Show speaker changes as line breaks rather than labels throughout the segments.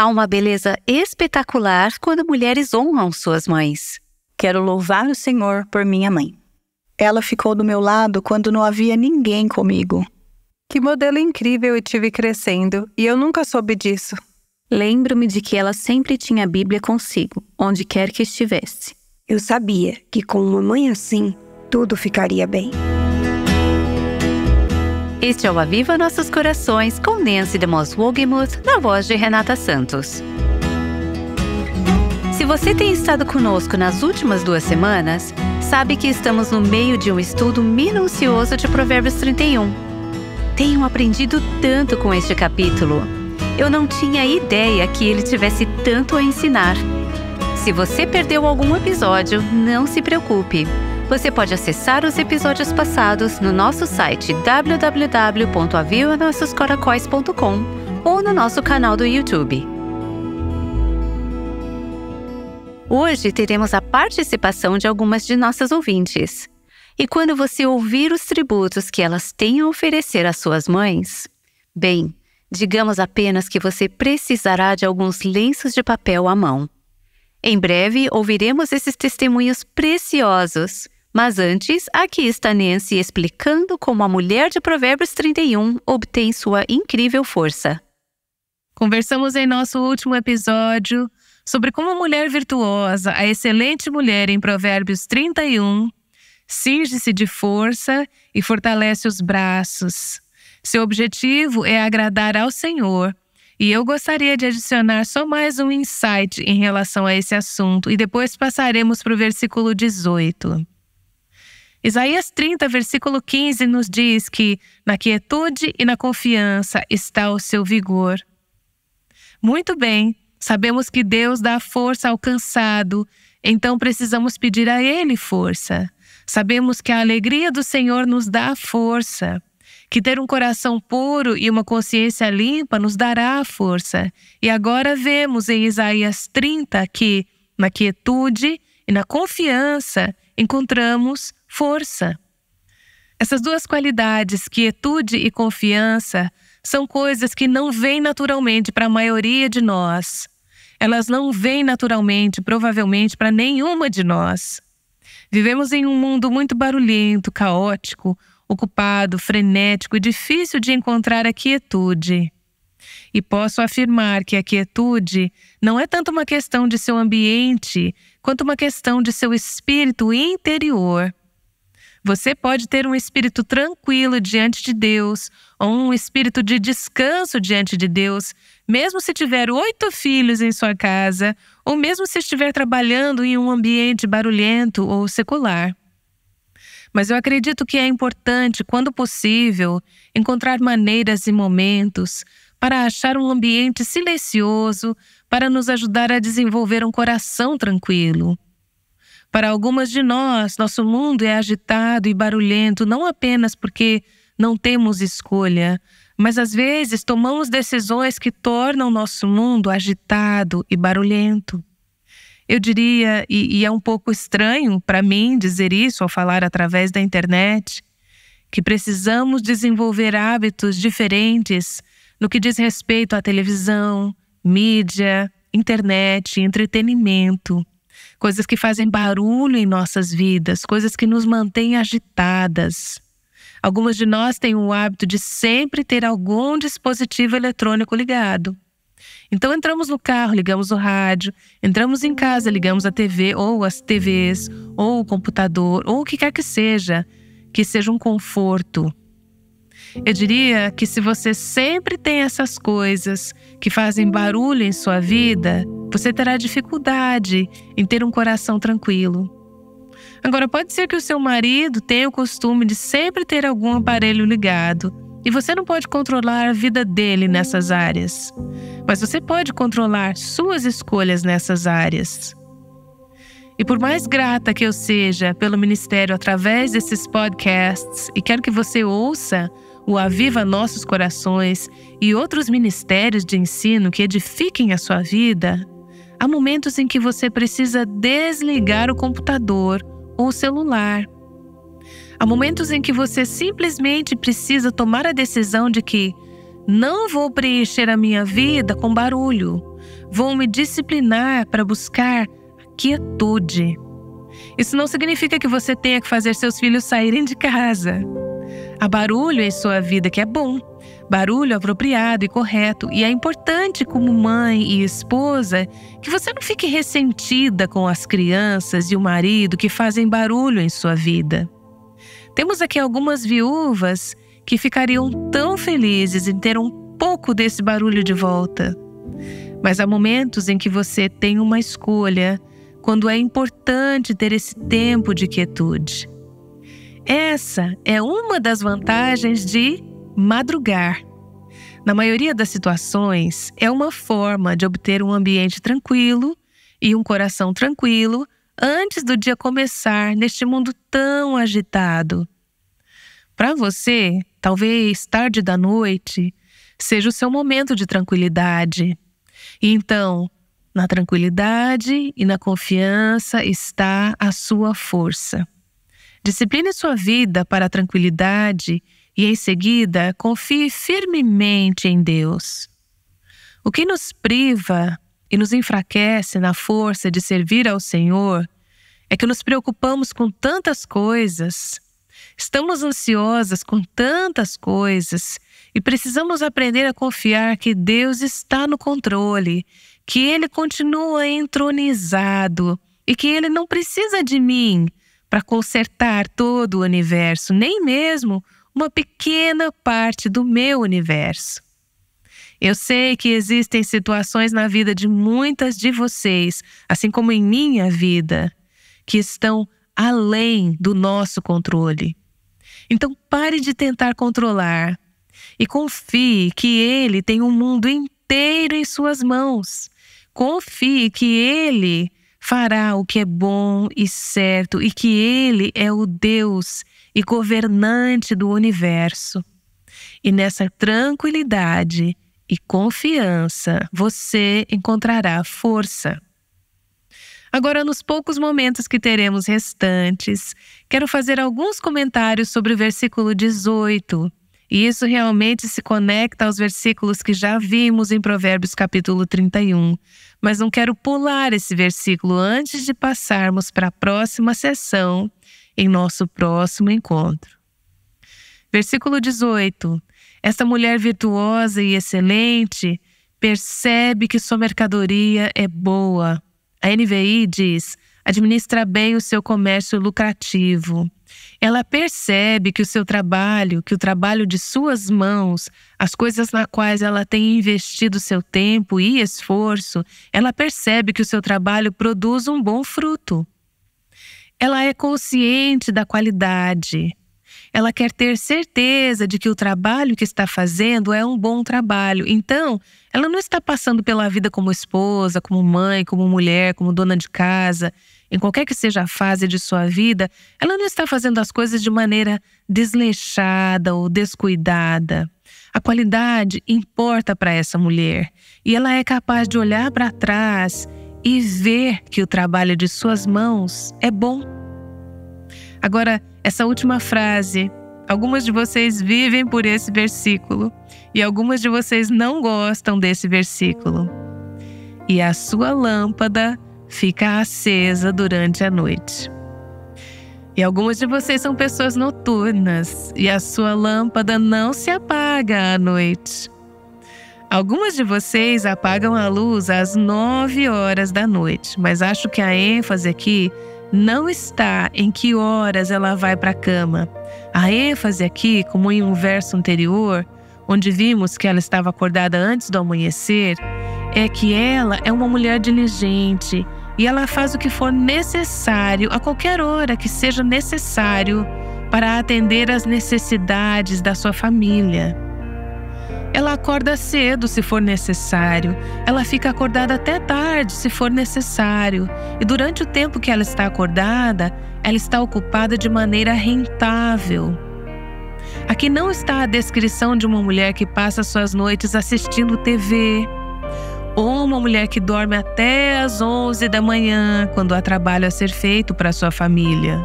Há uma beleza espetacular quando mulheres honram suas mães.
Quero louvar o Senhor por minha mãe. Ela ficou do meu lado quando não havia ninguém comigo.
Que modelo incrível eu tive crescendo e eu nunca soube disso.
Lembro-me de que ela sempre tinha a Bíblia consigo, onde quer que estivesse.
Eu sabia que com uma mãe assim, tudo ficaria bem.
Este é o Aviva Nossos Corações com Nancy DeMoss Wogemuth, na voz de Renata Santos. Se você tem estado conosco nas últimas duas semanas, sabe que estamos no meio de um estudo minucioso de Provérbios 31. Tenho aprendido tanto com este capítulo. Eu não tinha ideia que ele tivesse tanto a ensinar. Se você perdeu algum episódio, não se preocupe você pode acessar os episódios passados no nosso site www.avivanossoscoracóis.com ou no nosso canal do YouTube. Hoje teremos a participação de algumas de nossas ouvintes. E quando você ouvir os tributos que elas têm a oferecer às suas mães, bem, digamos apenas que você precisará de alguns lenços de papel à mão. Em breve ouviremos esses testemunhos preciosos mas antes, aqui está Nancy explicando como a mulher de Provérbios 31 obtém sua incrível força.
Conversamos em nosso último episódio sobre como a mulher virtuosa, a excelente mulher em Provérbios 31, cinge-se de força e fortalece os braços. Seu objetivo é agradar ao Senhor. E eu gostaria de adicionar só mais um insight em relação a esse assunto, e depois passaremos para o versículo 18. Isaías 30, versículo 15, nos diz que na quietude e na confiança está o seu vigor. Muito bem, sabemos que Deus dá força ao cansado, então precisamos pedir a Ele força. Sabemos que a alegria do Senhor nos dá força, que ter um coração puro e uma consciência limpa nos dará força. E agora vemos em Isaías 30 que, na quietude e na confiança, encontramos força. Essas duas qualidades, quietude e confiança, são coisas que não vêm naturalmente para a maioria de nós. Elas não vêm naturalmente, provavelmente, para nenhuma de nós. Vivemos em um mundo muito barulhento, caótico, ocupado, frenético e difícil de encontrar a quietude. E posso afirmar que a quietude não é tanto uma questão de seu ambiente, quanto uma questão de seu espírito interior. Você pode ter um espírito tranquilo diante de Deus, ou um espírito de descanso diante de Deus, mesmo se tiver oito filhos em sua casa, ou mesmo se estiver trabalhando em um ambiente barulhento ou secular. Mas eu acredito que é importante, quando possível, encontrar maneiras e momentos para achar um ambiente silencioso para nos ajudar a desenvolver um coração tranquilo. Para algumas de nós, nosso mundo é agitado e barulhento não apenas porque não temos escolha, mas às vezes tomamos decisões que tornam nosso mundo agitado e barulhento. Eu diria, e, e é um pouco estranho para mim dizer isso ao falar através da internet, que precisamos desenvolver hábitos diferentes no que diz respeito à televisão, mídia, internet, entretenimento coisas que fazem barulho em nossas vidas, coisas que nos mantêm agitadas. Algumas de nós têm o hábito de sempre ter algum dispositivo eletrônico ligado. Então entramos no carro, ligamos o rádio, entramos em casa, ligamos a TV ou as TVs, ou o computador, ou o que quer que seja, que seja um conforto. Eu diria que se você sempre tem essas coisas que fazem barulho em sua vida, você terá dificuldade em ter um coração tranquilo. Agora, pode ser que o seu marido tenha o costume de sempre ter algum aparelho ligado e você não pode controlar a vida dele nessas áreas, mas você pode controlar suas escolhas nessas áreas. E por mais grata que eu seja pelo ministério através desses podcasts e quero que você ouça o Aviva Nossos Corações e outros ministérios de ensino que edifiquem a sua vida, há momentos em que você precisa desligar o computador ou o celular. Há momentos em que você simplesmente precisa tomar a decisão de que Não vou preencher a minha vida com barulho. Vou me disciplinar para buscar quietude. Isso não significa que você tenha que fazer seus filhos saírem de casa. Há barulho em sua vida que é bom, barulho apropriado e correto, e é importante, como mãe e esposa, que você não fique ressentida com as crianças e o marido que fazem barulho em sua vida. Temos aqui algumas viúvas que ficariam tão felizes em ter um pouco desse barulho de volta. Mas há momentos em que você tem uma escolha, quando é importante ter esse tempo de quietude. Essa é uma das vantagens de madrugar. Na maioria das situações, é uma forma de obter um ambiente tranquilo e um coração tranquilo antes do dia começar neste mundo tão agitado. Para você, talvez tarde da noite seja o seu momento de tranquilidade. E então, na tranquilidade e na confiança está a sua força. Discipline sua vida para a tranquilidade e, em seguida, confie firmemente em Deus. O que nos priva e nos enfraquece na força de servir ao Senhor é que nos preocupamos com tantas coisas, estamos ansiosas com tantas coisas e precisamos aprender a confiar que Deus está no controle, que Ele continua entronizado e que Ele não precisa de mim para consertar todo o universo, nem mesmo uma pequena parte do meu universo. Eu sei que existem situações na vida de muitas de vocês, assim como em minha vida, que estão além do nosso controle. Então pare de tentar controlar e confie que Ele tem o um mundo inteiro em Suas mãos. Confie que Ele fará o que é bom e certo e que Ele é o Deus e governante do universo. E nessa tranquilidade e confiança você encontrará força. Agora, nos poucos momentos que teremos restantes, quero fazer alguns comentários sobre o versículo 18. E isso realmente se conecta aos versículos que já vimos em Provérbios capítulo 31. Mas não quero pular esse versículo antes de passarmos para a próxima sessão, em nosso próximo encontro. Versículo 18. Esta mulher virtuosa e excelente percebe que sua mercadoria é boa a NVI diz: administra bem o seu comércio lucrativo. Ela percebe que o seu trabalho, que o trabalho de suas mãos, as coisas na quais ela tem investido seu tempo e esforço, ela percebe que o seu trabalho produz um bom fruto. Ela é consciente da qualidade, ela quer ter certeza de que o trabalho que está fazendo é um bom trabalho. Então, ela não está passando pela vida como esposa, como mãe, como mulher, como dona de casa. Em qualquer que seja a fase de sua vida, ela não está fazendo as coisas de maneira desleixada ou descuidada. A qualidade importa para essa mulher e ela é capaz de olhar para trás e ver que o trabalho de suas mãos é bom. Agora, essa última frase, algumas de vocês vivem por esse versículo e algumas de vocês não gostam desse versículo. E a sua lâmpada fica acesa durante a noite. E algumas de vocês são pessoas noturnas e a sua lâmpada não se apaga à noite. Algumas de vocês apagam a luz às 9 horas da noite, mas acho que a ênfase aqui não está em que horas ela vai para a cama. A ênfase aqui, como em um verso anterior, onde vimos que ela estava acordada antes do amanhecer, é que ela é uma mulher diligente e ela faz o que for necessário a qualquer hora que seja necessário para atender às necessidades da sua família. Ela acorda cedo se for necessário. Ela fica acordada até tarde se for necessário. E durante o tempo que ela está acordada, ela está ocupada de maneira rentável. Aqui não está a descrição de uma mulher que passa suas noites assistindo TV, ou uma mulher que dorme até às 11 da manhã, quando há trabalho a ser feito para sua família.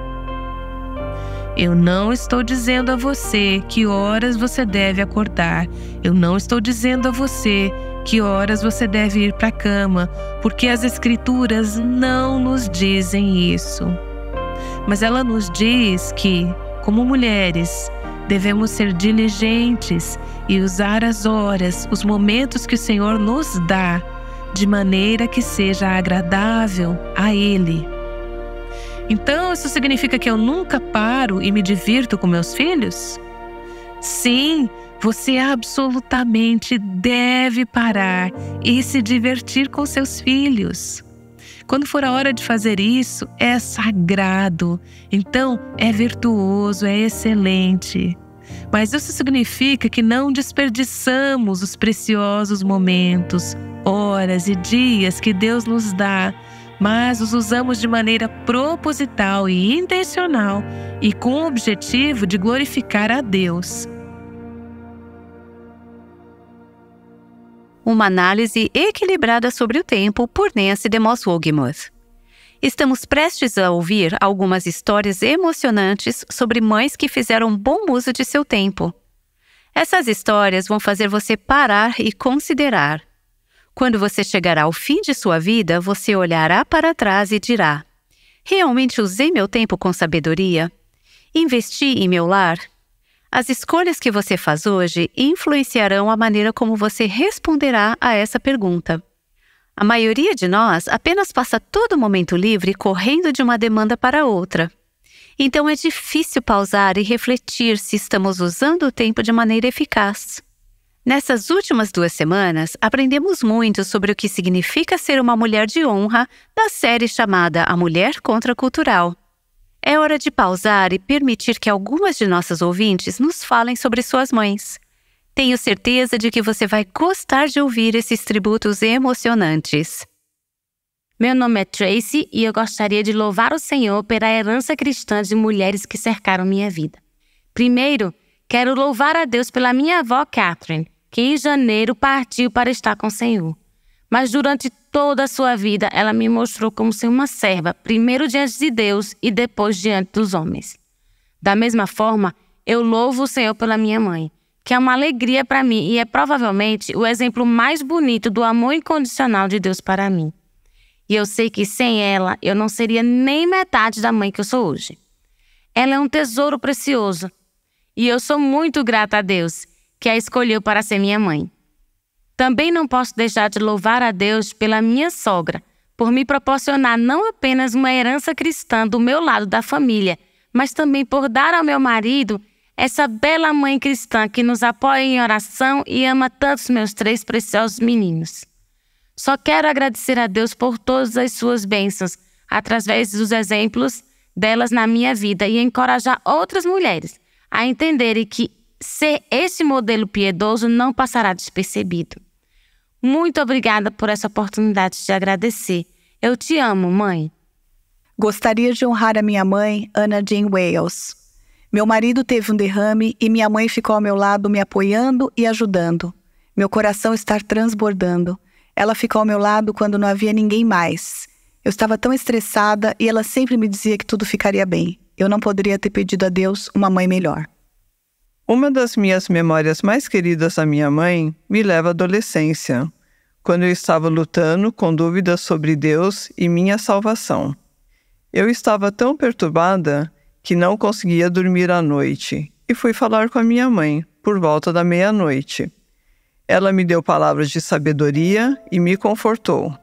Eu não estou dizendo a você que horas você deve acordar. Eu não estou dizendo a você que horas você deve ir para a cama, porque as Escrituras não nos dizem isso. Mas ela nos diz que, como mulheres, devemos ser diligentes e usar as horas, os momentos que o Senhor nos dá, de maneira que seja agradável a Ele. Então, isso significa que eu nunca paro e me divirto com meus filhos? Sim, você absolutamente deve parar e se divertir com seus filhos. Quando for a hora de fazer isso, é sagrado, então é virtuoso, é excelente. Mas isso significa que não desperdiçamos os preciosos momentos, horas e dias que Deus nos dá mas os usamos de maneira proposital e intencional e com o objetivo de glorificar a Deus.
Uma análise equilibrada sobre o tempo por Nancy DeMoss Wogemuth. Estamos prestes a ouvir algumas histórias emocionantes sobre mães que fizeram bom uso de seu tempo. Essas histórias vão fazer você parar e considerar quando você chegará ao fim de sua vida, você olhará para trás e dirá: Realmente usei meu tempo com sabedoria? Investi em meu lar? As escolhas que você faz hoje influenciarão a maneira como você responderá a essa pergunta. A maioria de nós apenas passa todo momento livre correndo de uma demanda para outra. Então é difícil pausar e refletir se estamos usando o tempo de maneira eficaz. Nessas últimas duas semanas, aprendemos muito sobre o que significa ser uma mulher de honra da série chamada A Mulher Contracultural. É hora de pausar e permitir que algumas de nossas ouvintes nos falem sobre suas mães. Tenho certeza de que você vai gostar de ouvir esses tributos emocionantes.
Meu nome é Tracy e eu gostaria de louvar o Senhor pela herança cristã de mulheres que cercaram minha vida. Primeiro, quero louvar a Deus pela minha avó Catherine que em janeiro partiu para estar com o Senhor. Mas durante toda a sua vida, ela me mostrou como ser uma serva, primeiro diante de Deus e depois diante dos homens. Da mesma forma, eu louvo o Senhor pela minha mãe, que é uma alegria para mim e é provavelmente o exemplo mais bonito do amor incondicional de Deus para mim. E eu sei que sem ela eu não seria nem metade da mãe que eu sou hoje. Ela é um tesouro precioso. E eu sou muito grata a Deus que a escolheu para ser minha mãe. Também não posso deixar de louvar a Deus pela minha sogra, por me proporcionar não apenas uma herança cristã do meu lado da família, mas também por dar ao meu marido essa bela mãe cristã que nos apoia em oração e ama tantos meus três preciosos meninos. Só quero agradecer a Deus por todas as suas bênçãos, através dos exemplos delas na minha vida e encorajar outras mulheres a entenderem que ser esse modelo piedoso não passará despercebido. Muito obrigada por essa oportunidade de agradecer. Eu te amo, mãe.
Gostaria de honrar a minha mãe, Anna Jane Wales. Meu marido teve um derrame e minha mãe ficou ao meu lado me apoiando e ajudando. Meu coração está transbordando. Ela ficou ao meu lado quando não havia ninguém mais. Eu estava tão estressada e ela sempre me dizia que tudo ficaria bem. Eu não poderia ter pedido a Deus uma mãe melhor.
Uma das minhas memórias mais queridas da minha mãe me leva à adolescência, quando eu estava lutando com dúvidas sobre Deus e minha salvação. Eu estava tão perturbada que não conseguia dormir à noite e fui falar com a minha mãe por volta da meia-noite. Ela me deu palavras de sabedoria e me confortou.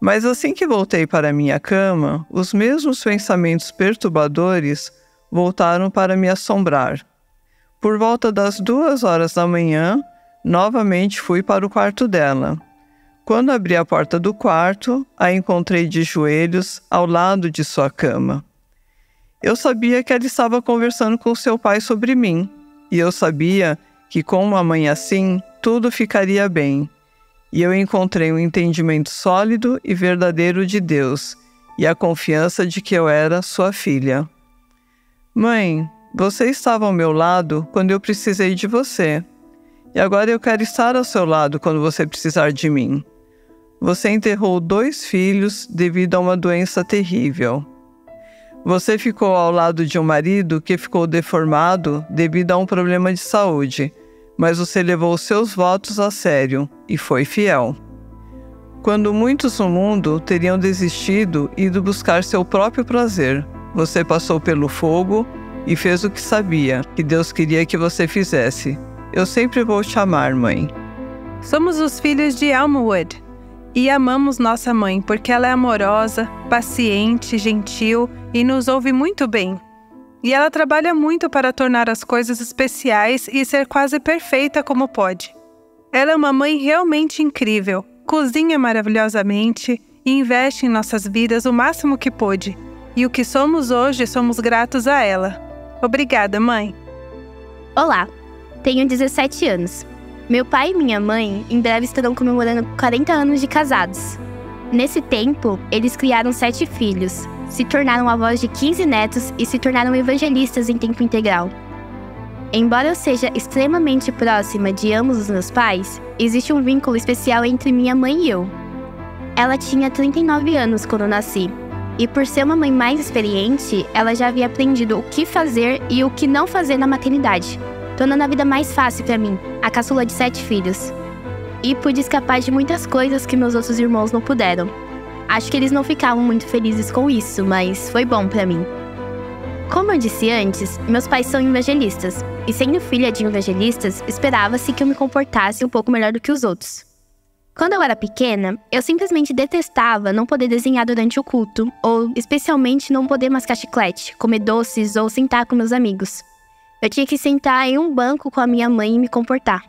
Mas assim que voltei para minha cama, os mesmos pensamentos perturbadores voltaram para me assombrar. Por volta das duas horas da manhã, novamente fui para o quarto dela. Quando abri a porta do quarto, a encontrei de joelhos ao lado de sua cama. Eu sabia que ela estava conversando com seu pai sobre mim, e eu sabia que com uma mãe assim, tudo ficaria bem. E eu encontrei um entendimento sólido e verdadeiro de Deus e a confiança de que eu era sua filha. Mãe, você estava ao meu lado quando eu precisei de você. E agora eu quero estar ao seu lado quando você precisar de mim. Você enterrou dois filhos devido a uma doença terrível. Você ficou ao lado de um marido que ficou deformado devido a um problema de saúde, mas você levou seus votos a sério e foi fiel. Quando muitos no mundo teriam desistido e ido buscar seu próprio prazer, você passou pelo fogo e fez o que sabia que Deus queria que você fizesse. Eu sempre vou te amar, mãe.
Somos os filhos de Elmwood e amamos nossa mãe porque ela é amorosa, paciente, gentil e nos ouve muito bem. E ela trabalha muito para tornar as coisas especiais e ser quase perfeita como pode. Ela é uma mãe realmente incrível, cozinha maravilhosamente e investe em nossas vidas o máximo que pôde. E o que somos hoje somos gratos a ela. Obrigada, mãe.
Olá, tenho 17 anos. Meu pai e minha mãe em breve estarão comemorando 40 anos de casados. Nesse tempo, eles criaram sete filhos, se tornaram avós de 15 netos e se tornaram evangelistas em tempo integral. Embora eu seja extremamente próxima de ambos os meus pais, existe um vínculo especial entre minha mãe e eu. Ela tinha 39 anos quando nasci, e por ser uma mãe mais experiente, ela já havia aprendido o que fazer e o que não fazer na maternidade, tornando a vida mais fácil para mim, a caçula de sete filhos. E pude escapar de muitas coisas que meus outros irmãos não puderam, Acho que eles não ficavam muito felizes com isso, mas foi bom para mim. Como eu disse antes, meus pais são evangelistas, e sendo filha de evangelistas, esperava-se que eu me comportasse um pouco melhor do que os outros. Quando eu era pequena, eu simplesmente detestava não poder desenhar durante o culto, ou especialmente não poder mascar chiclete, comer doces ou sentar com meus amigos. Eu tinha que sentar em um banco com a minha mãe e me comportar.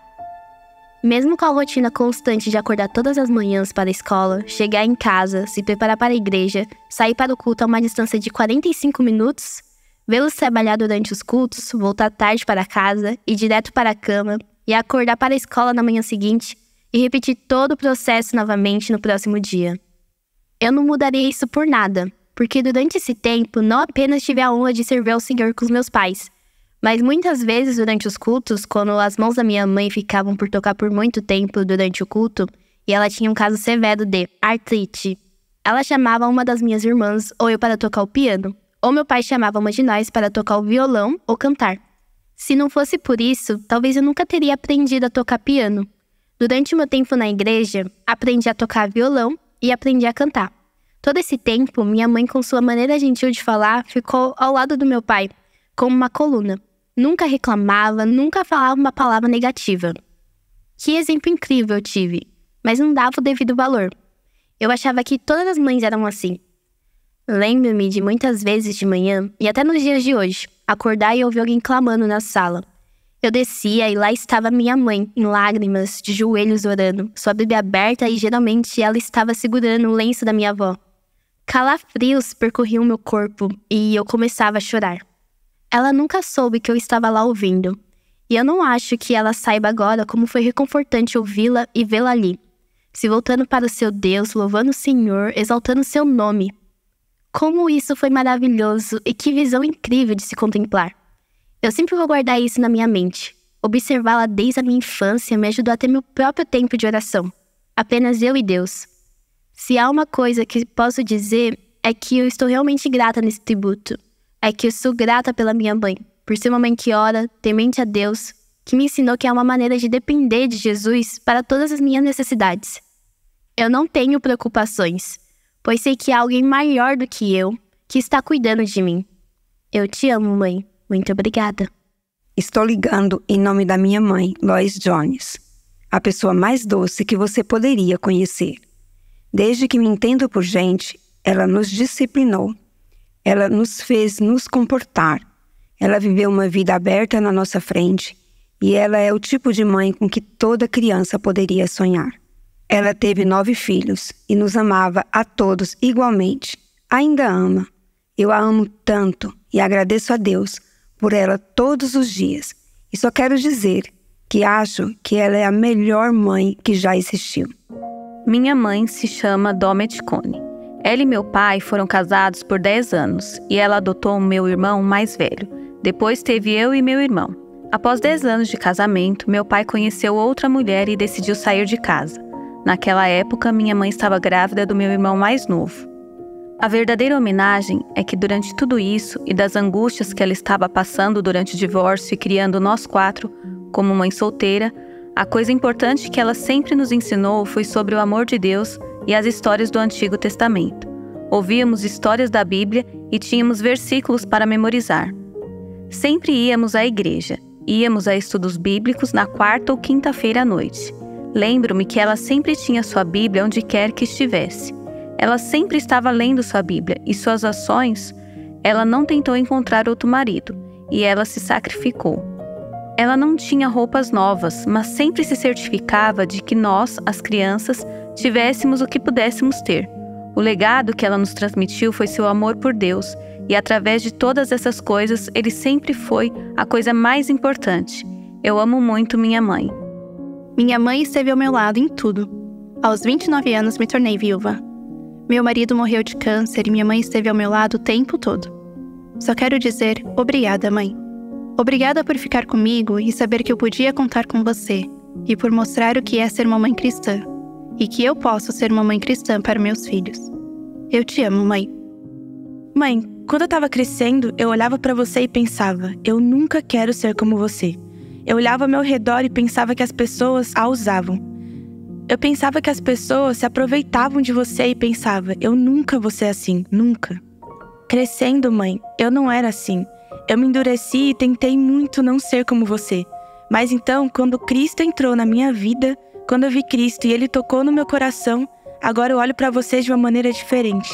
Mesmo com a rotina constante de acordar todas as manhãs para a escola, chegar em casa, se preparar para a igreja, sair para o culto a uma distância de 45 minutos, vê-los trabalhar durante os cultos, voltar tarde para casa, ir direto para a cama e acordar para a escola na manhã seguinte e repetir todo o processo novamente no próximo dia. Eu não mudaria isso por nada, porque durante esse tempo não apenas tive a honra de servir ao Senhor com os meus pais, mas muitas vezes durante os cultos, quando as mãos da minha mãe ficavam por tocar por muito tempo durante o culto, e ela tinha um caso severo de artrite, ela chamava uma das minhas irmãs ou eu para tocar o piano, ou meu pai chamava uma de nós para tocar o violão ou cantar. Se não fosse por isso, talvez eu nunca teria aprendido a tocar piano. Durante meu tempo na igreja, aprendi a tocar violão e aprendi a cantar. Todo esse tempo, minha mãe, com sua maneira gentil de falar, ficou ao lado do meu pai, como uma coluna. Nunca reclamava, nunca falava uma palavra negativa. Que exemplo incrível eu tive, mas não dava o devido valor. Eu achava que todas as mães eram assim. Lembro-me de muitas vezes de manhã, e até nos dias de hoje, acordar e ouvir alguém clamando na sala. Eu descia e lá estava minha mãe, em lágrimas, de joelhos orando, sua Bíblia aberta e geralmente ela estava segurando o lenço da minha avó. Calafrios percorriam meu corpo e eu começava a chorar. Ela nunca soube que eu estava lá ouvindo, e eu não acho que ela saiba agora como foi reconfortante ouvi-la e vê-la ali, se voltando para o seu Deus, louvando o Senhor, exaltando seu nome. Como isso foi maravilhoso e que visão incrível de se contemplar. Eu sempre vou guardar isso na minha mente. Observá-la desde a minha infância me ajudou a ter meu próprio tempo de oração. Apenas eu e Deus. Se há uma coisa que posso dizer, é que eu estou realmente grata nesse tributo é que eu sou grata pela minha mãe, por ser uma mãe que ora, temente a Deus, que me ensinou que há uma maneira de depender de Jesus para todas as minhas necessidades. Eu não tenho preocupações, pois sei que há alguém maior do que eu que está cuidando de mim. Eu te amo, mãe. Muito obrigada.
Estou ligando em nome da minha mãe, Lois Jones, a pessoa mais doce que você poderia conhecer. Desde que me entendo por gente, ela nos disciplinou ela nos fez nos comportar. Ela viveu uma vida aberta na nossa frente e ela é o tipo de mãe com que toda criança poderia sonhar. Ela teve nove filhos e nos amava a todos igualmente. Ainda ama. Eu a amo tanto e agradeço a Deus por ela todos os dias. E só quero dizer que acho que ela é a melhor mãe que já existiu.
Minha mãe se chama Domet Cone. Ela e meu pai foram casados por 10 anos e ela adotou o meu irmão mais velho. Depois teve eu e meu irmão. Após 10 anos de casamento, meu pai conheceu outra mulher e decidiu sair de casa. Naquela época, minha mãe estava grávida do meu irmão mais novo. A verdadeira homenagem é que durante tudo isso e das angústias que ela estava passando durante o divórcio e criando nós quatro, como mãe solteira, a coisa importante que ela sempre nos ensinou foi sobre o amor de Deus e as histórias do Antigo Testamento. Ouvíamos histórias da Bíblia e tínhamos versículos para memorizar. Sempre íamos à igreja, íamos a estudos bíblicos na quarta ou quinta-feira à noite. Lembro-me que ela sempre tinha sua Bíblia onde quer que estivesse. Ela sempre estava lendo sua Bíblia e suas ações. Ela não tentou encontrar outro marido e ela se sacrificou. Ela não tinha roupas novas, mas sempre se certificava de que nós, as crianças, tivéssemos o que pudéssemos ter. O legado que ela nos transmitiu foi seu amor por Deus e através de todas essas coisas, ele sempre foi a coisa mais importante. Eu amo muito minha mãe.
Minha mãe esteve ao meu lado em tudo. Aos 29 anos me tornei viúva. Meu marido morreu de câncer e minha mãe esteve ao meu lado o tempo todo. Só quero dizer obrigada, mãe. Obrigada por ficar comigo e saber que eu podia contar com você, e por mostrar o que é ser uma mãe cristã, e que eu posso ser uma mãe cristã para meus filhos. Eu te amo, mãe.
Mãe, quando eu estava crescendo, eu olhava para você e pensava: eu nunca quero ser como você. Eu olhava ao meu redor e pensava que as pessoas a usavam. Eu pensava que as pessoas se aproveitavam de você e pensava: eu nunca vou ser assim, nunca. Crescendo, mãe, eu não era assim. Eu me endureci e tentei muito não ser como você. Mas então, quando Cristo entrou na minha vida, quando eu vi Cristo e ele tocou no meu coração, agora eu olho para você de uma maneira diferente.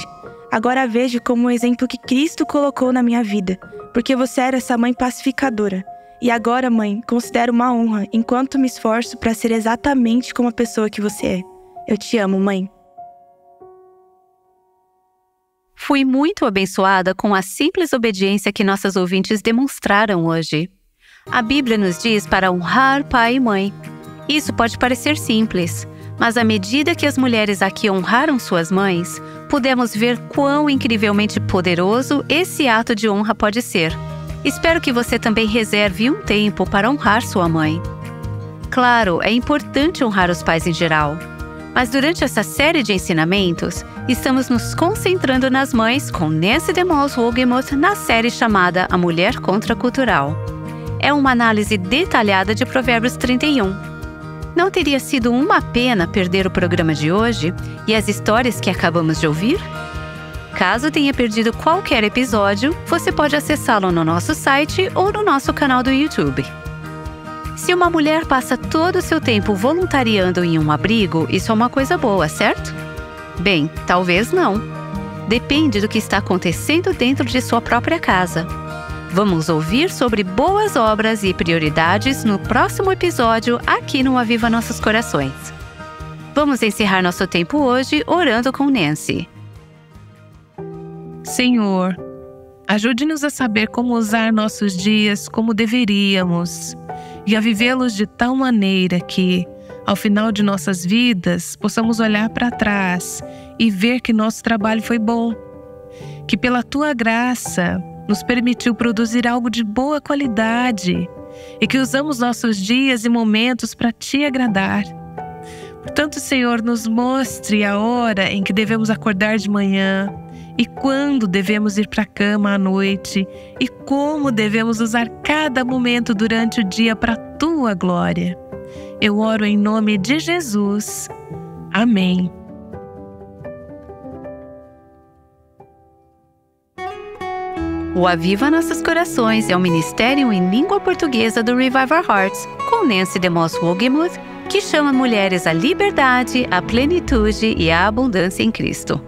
Agora vejo como um exemplo que Cristo colocou na minha vida, porque você era essa mãe pacificadora. E agora, mãe, considero uma honra enquanto me esforço para ser exatamente como a pessoa que você é. Eu te amo, mãe.
Fui muito abençoada com a simples obediência que nossas ouvintes demonstraram hoje. A Bíblia nos diz para honrar pai e mãe. Isso pode parecer simples, mas à medida que as mulheres aqui honraram suas mães, pudemos ver quão incrivelmente poderoso esse ato de honra pode ser. Espero que você também reserve um tempo para honrar sua mãe. Claro, é importante honrar os pais em geral, mas durante essa série de ensinamentos, estamos nos concentrando nas mães com Nancy DeMoss Wogemuth na série chamada A Mulher Contracultural. É uma análise detalhada de Provérbios 31 não teria sido uma pena perder o programa de hoje e as histórias que acabamos de ouvir? Caso tenha perdido qualquer episódio, você pode acessá-lo no nosso site ou no nosso canal do YouTube. Se uma mulher passa todo o seu tempo voluntariando em um abrigo, isso é uma coisa boa, certo? Bem, talvez não. Depende do que está acontecendo dentro de sua própria casa. Vamos ouvir sobre boas obras e prioridades no próximo episódio aqui no Aviva Nossos Corações. Vamos encerrar nosso tempo hoje orando com Nancy.
Senhor, ajude-nos a saber como usar nossos dias como deveríamos e a vivê-los de tal maneira que, ao final de nossas vidas, possamos olhar para trás e ver que nosso trabalho foi bom. Que pela tua graça nos permitiu produzir algo de boa qualidade e que usamos nossos dias e momentos para te agradar. Portanto, Senhor, nos mostre a hora em que devemos acordar de manhã e quando devemos ir para a cama à noite e como devemos usar cada momento durante o dia para a tua glória. Eu oro em nome de Jesus. Amém.
O Aviva Nossos Corações é um ministério em língua portuguesa do Revival Hearts, com Nancy DeMoss Wogemuth, que chama mulheres à liberdade, à plenitude e à abundância em Cristo.